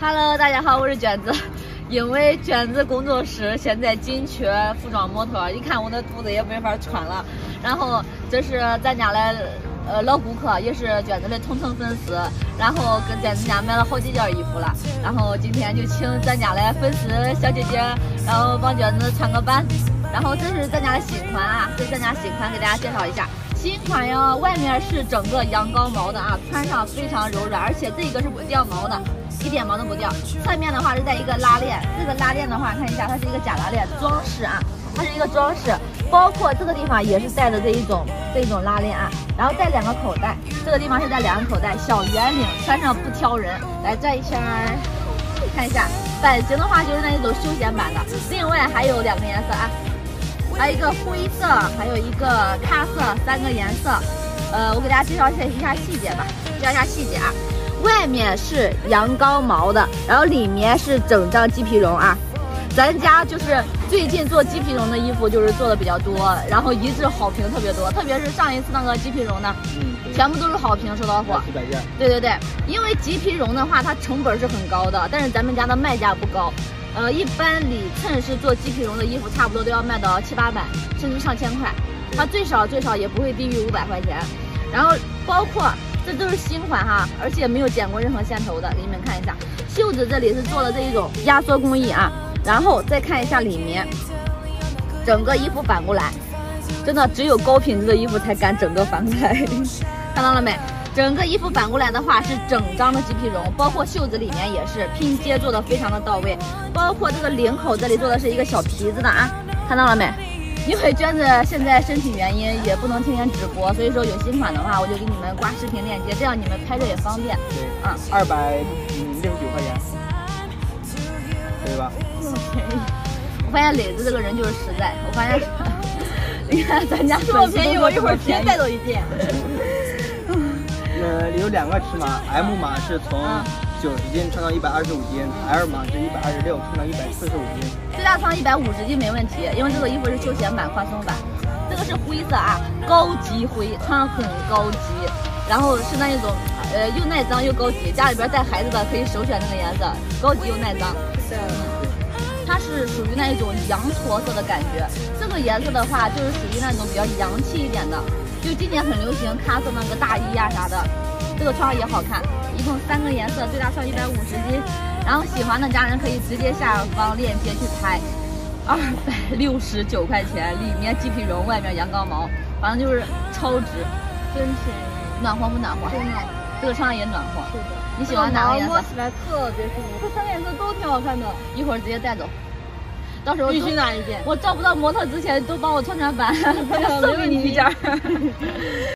Hello，大家好，我是卷子。因为卷子工作室现在紧缺服装模特，一看我的肚子也没法穿了。然后这是咱家的呃老顾客，也是卷子的同城粉丝，然后跟在咱家买了好几件衣服了。然后今天就请咱家的粉丝小姐姐，然后帮卷子穿个版。然后这是咱家的新款啊，这是咱家新款，给大家介绍一下。新款哟，外面是整个羊羔毛的啊，穿上非常柔软，而且这个是不掉毛的，一点毛都不掉。侧面的话是带一个拉链，这个拉链的话，看一下，它是一个假拉链，装饰啊，它是一个装饰。包括这个地方也是带的这一种这一种拉链啊，然后带两个口袋，这个地方是带两个口袋，小圆领，穿上不挑人。来转一圈，看一下 版型的话就是那一种休闲版的。另外还有两个颜色啊。还有一个灰色，还有一个咖色，三个颜色。呃，我给大家介绍一下一下细节吧，介绍一下细节啊。外面是羊羔毛的，然后里面是整张鸡皮绒啊。咱家就是最近做鸡皮绒的衣服就是做的比较多，然后一致好评特别多，特别是上一次那个鸡皮绒的，嗯，全部都是好评收到货。对对对，因为鸡皮绒的话，它成本是很高的，但是咱们家的卖价不高。呃，一般里衬是做鸡皮绒的衣服，差不多都要卖到七八百，甚至上千块。它最少最少也不会低于五百块钱。然后包括这都是新款哈，而且没有剪过任何线头的，给你们看一下。袖子这里是做的这一种压缩工艺啊。然后再看一下里面，整个衣服反过来，真的只有高品质的衣服才敢整个反过来，看到了没？整个衣服反过来的话是整张的麂皮绒，包括袖子里面也是拼接做的非常的到位，包括这个领口这里做的是一个小皮子的啊，看到了没？因为娟子现在身体原因也不能天天直播，所以说有新款的话我就给你们挂视频链接，这样你们拍着也方便。对，啊，二百嗯六十九块钱，可以吧？这么便宜？我发现磊子这个人就是实在，我发现，你看咱家这么便宜，我一会儿直接带走一件。呃，有两个尺码，M 码是从九十斤穿到一百二十五斤，L 码是一百二十六穿到一百四十五斤，最大穿一百五十斤没问题，因为这个衣服是休闲版、宽松版。这个是灰色啊，高级灰，穿上很高级，然后是那一种呃又耐脏又高级，家里边带孩子的可以首选这个颜色，高级又耐脏。是的，它是属于那一种羊驼色的感觉，这个颜色的话就是属于那种比较洋气一点的。就今年很流行咖色那个大衣呀啥的，这个穿上也好看。一共三个颜色，最大上一百五十斤。然后喜欢的家人可以直接下方链接去拍，二百六十九块钱，里面鸡皮绒，外面羊羔毛，反正就是超值，真便宜。暖和不暖和？真暖和。这个穿上也暖和。是的。你喜欢哪个颜色？摸起来特别舒服。这三个颜色都挺好看的，一会儿直接带走。到时候必须拿一件。我照不到模特之前，都帮我穿穿 版，送给你一件。